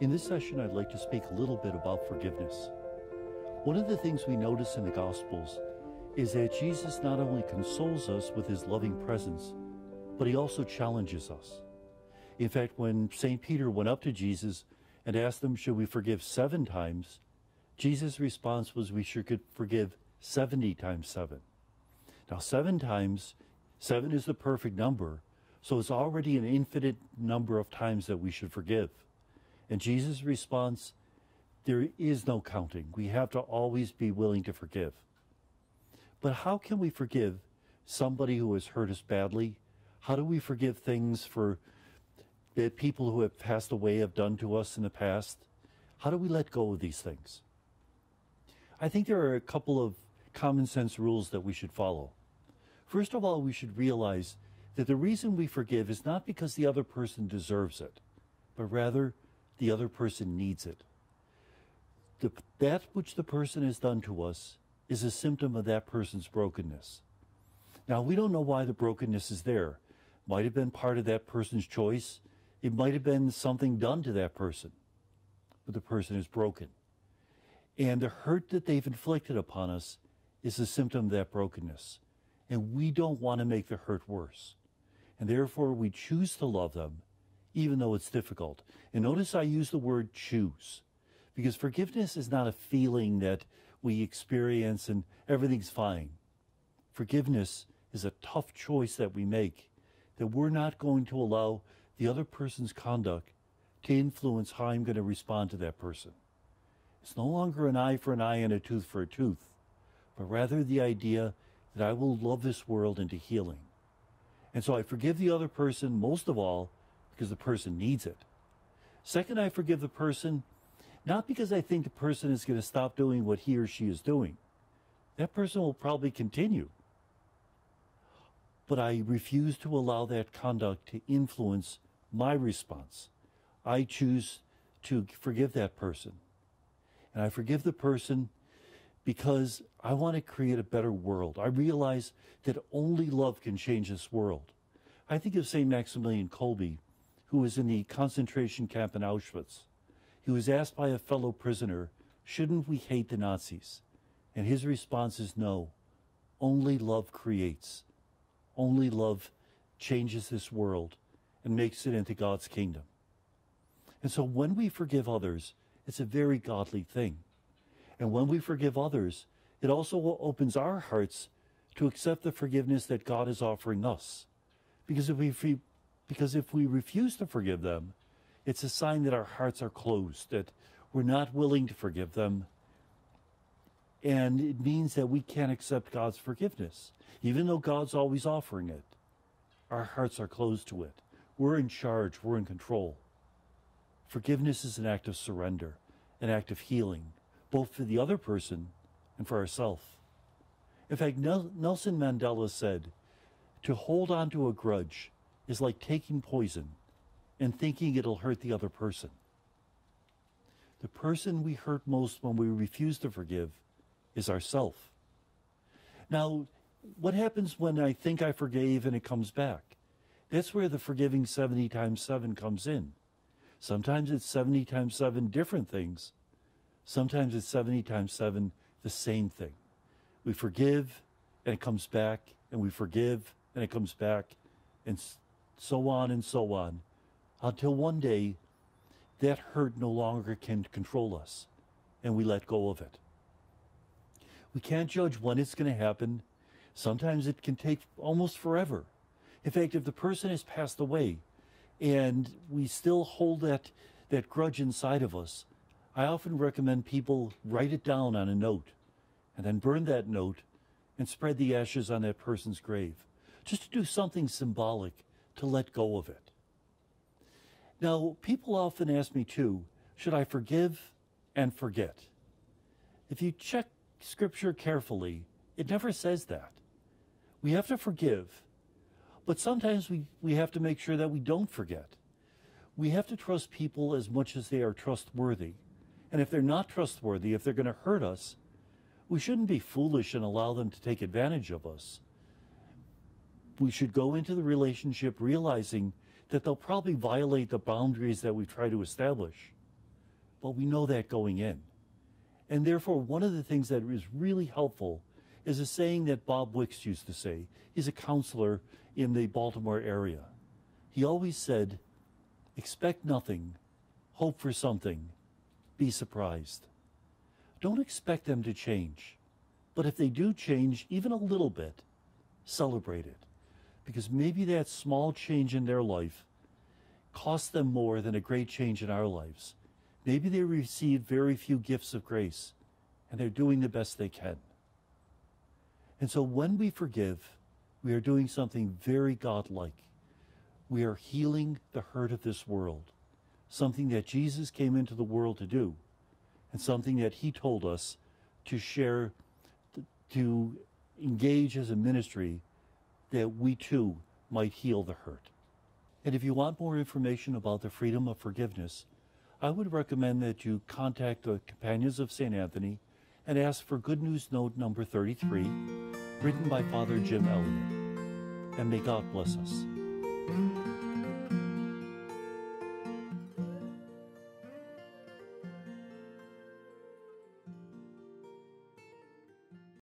In this session, I'd like to speak a little bit about forgiveness. One of the things we notice in the Gospels is that Jesus not only consoles us with his loving presence, but he also challenges us. In fact, when St. Peter went up to Jesus and asked him, Should we forgive seven times? Jesus' response was, We should forgive 70 times seven. Now, seven times, seven is the perfect number, so it's already an infinite number of times that we should forgive. And Jesus' response, There is no counting. We have to always be willing to forgive. But how can we forgive somebody who has hurt us badly? How do we forgive things for that people who have passed away have done to us in the past? How do we let go of these things? I think there are a couple of common sense rules that we should follow. First of all, we should realize that the reason we forgive is not because the other person deserves it, but rather the other person needs it. The, that which the person has done to us is a symptom of that person's brokenness. Now, we don't know why the brokenness is there. Might have been part of that person's choice. It might have been something done to that person, but the person is broken. And the hurt that they've inflicted upon us is a symptom of that brokenness. And we don't want to make the hurt worse. And therefore, we choose to love them, even though it's difficult. And notice I use the word choose, because forgiveness is not a feeling that we experience and everything's fine. Forgiveness is a tough choice that we make, that we're not going to allow the other person's conduct to influence how I'm going to respond to that person. It's no longer an eye for an eye and a tooth for a tooth, but rather the idea that I will love this world into healing. And so I forgive the other person most of all because the person needs it. Second, I forgive the person not because I think the person is going to stop doing what he or she is doing. That person will probably continue. But I refuse to allow that conduct to influence my response. I choose to forgive that person. And I forgive the person because I want to create a better world. I realize that only love can change this world. I think of St. Maximilian Kolbe, who was in the concentration camp in Auschwitz. He was asked by a fellow prisoner, Shouldn't we hate the Nazis? And his response is no. Only love creates. Only love changes this world and makes it into God's kingdom. And so when we forgive others, it's a very godly thing. And when we forgive others, it also opens our hearts to accept the forgiveness that God is offering us. Because if we, because if we refuse to forgive them, it's a sign that our hearts are closed, that we're not willing to forgive them. And it means that we can't accept God's forgiveness, even though God's always offering it. Our hearts are closed to it. We're in charge, we're in control. Forgiveness is an act of surrender, an act of healing, both for the other person and for ourselves. In fact, Nelson Mandela said, to hold on to a grudge is like taking poison and thinking it'll hurt the other person. The person we hurt most when we refuse to forgive is ourself. Now, what happens when I think I forgave and it comes back? That's where the forgiving 70 times 7 comes in. Sometimes it's 70 times 7 different things. Sometimes it's 70 times 7 the same thing. We forgive and it comes back, and we forgive and it comes back, and so on and so on until one day that hurt no longer can control us and we let go of it. We can't judge when it's going to happen. Sometimes it can take almost forever. In fact, if the person has passed away and we still hold that, that grudge inside of us, I often recommend people write it down on a note and then burn that note and spread the ashes on that person's grave. Just to do something symbolic to let go of it. Now, people often ask me too, should I forgive and forget? If you check scripture carefully, it never says that. We have to forgive, but sometimes we, we have to make sure that we don't forget. We have to trust people as much as they are trustworthy. And if they're not trustworthy, if they're going to hurt us, we shouldn't be foolish and allow them to take advantage of us. We should go into the relationship realizing that they'll probably violate the boundaries that we try to establish. but we know that going in. And therefore, one of the things that is really helpful is a saying that Bob Wicks used to say. He's a counselor in the Baltimore area. He always said, expect nothing, hope for something, be surprised. Don't expect them to change. But if they do change even a little bit, celebrate it. Because maybe that small change in their life costs them more than a great change in our lives. Maybe they received very few gifts of grace and they're doing the best they can. And so when we forgive, we are doing something very godlike. We are healing the hurt of this world, something that Jesus came into the world to do, and something that he told us to share, to engage as a ministry that we too might heal the hurt. And if you want more information about the freedom of forgiveness, I would recommend that you contact the Companions of St. Anthony and ask for Good News Note number 33, written by Father Jim Elliot. And may God bless us.